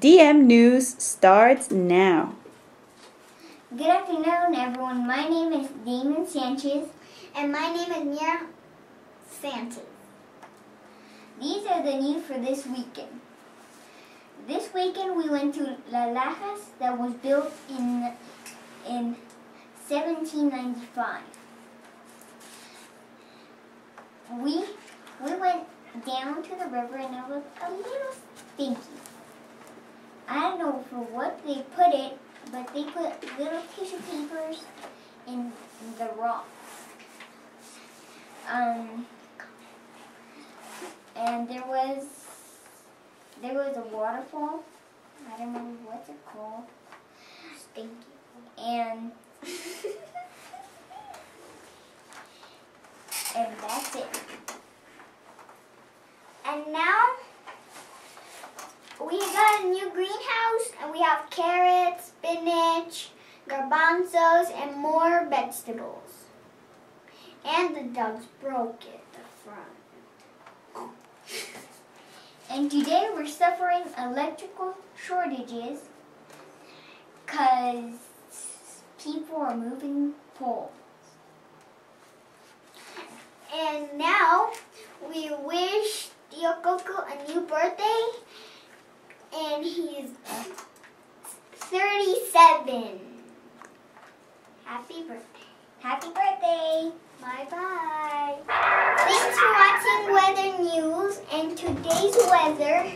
DM News starts now. Good afternoon, everyone. My name is Damon Sanchez. And my name is Mira Sanchez. These are the news for this weekend. This weekend we went to La Lajas that was built in in 1795. We we went down to the river and it was a little stinky. I don't know for what they put it, but they put little tissue papers in the rocks. Um, and there was there was a waterfall. I don't know what's it called. Stinky. And and that's it. And now we got a new greenhouse and we have carrots, spinach, garbanzos, and more vegetables. And the dogs broke it, the front. And today we're suffering electrical shortages because people are moving poles. And now we wish Tio a new birthday. And he's 37. Happy birthday. Happy birthday! Bye bye. Thanks for watching Weather News. And today's weather,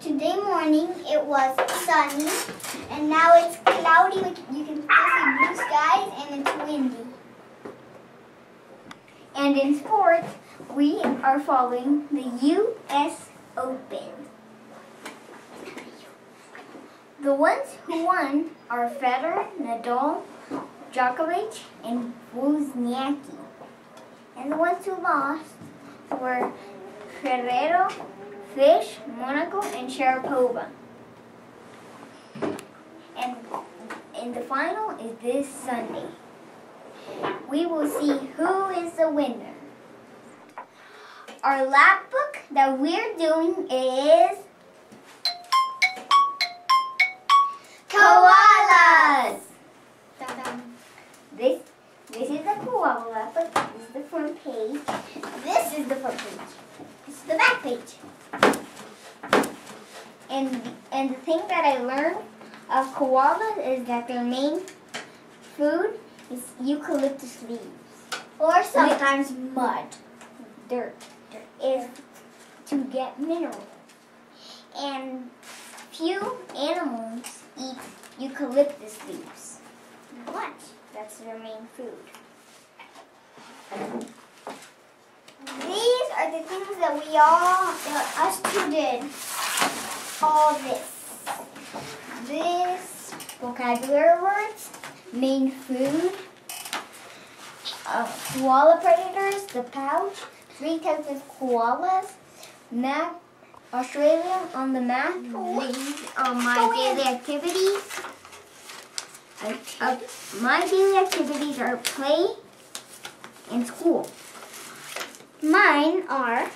today morning it was sunny. And now it's cloudy. You can see blue skies and it's windy. And in sports, we are following the U.S. Open. The ones who won are Federer, Nadal, Djokovic, and Wozniacki. And the ones who lost were Ferrero, Fish, Monaco, and Sharapova. And, and the final is this Sunday we will see who is the winner. Our lap book that we're doing is koalas. This this is the koala book. This is the front page. This is the front page. This is the back page. And and the thing that I learned of koalas is that their main food is eucalyptus leaves. Or sometimes mud. Dirt. dirt, is to get minerals. And few animals eat eucalyptus leaves. What? That's their main food. These are the things that we all, that us two did. All this. This vocabulary words, main food, uh, koala predators, the pouch, three types of koalas, map, Australia on the map. These are my daily activities. Uh, my daily activities are play and school. Mine are,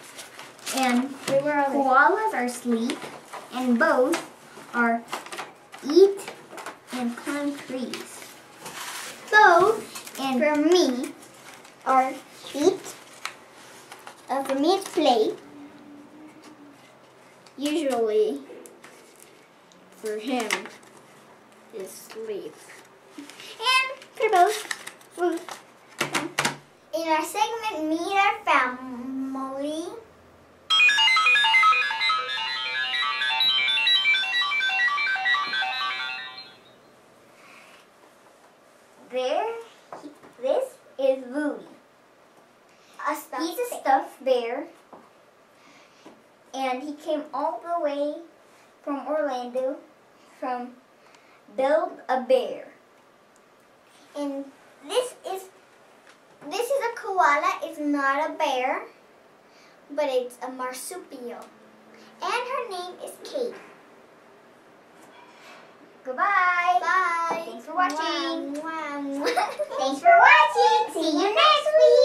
And where are they? koalas are sleep, and both are eat and climb trees. Both And for me are eat. Uh, for me it's play. Usually for him is sleep. And for both food. In our segment Meet Our Family. there, this is Louie. A He's a stuffed bear, and he came all the way from Orlando from Build a Bear. And this is this is a koala. It's not a bear, but it's a marsupial. And her name is Kate. Goodbye. Bye. Thanks for watching. Mwah, mwah. Thanks for watching. See you next week.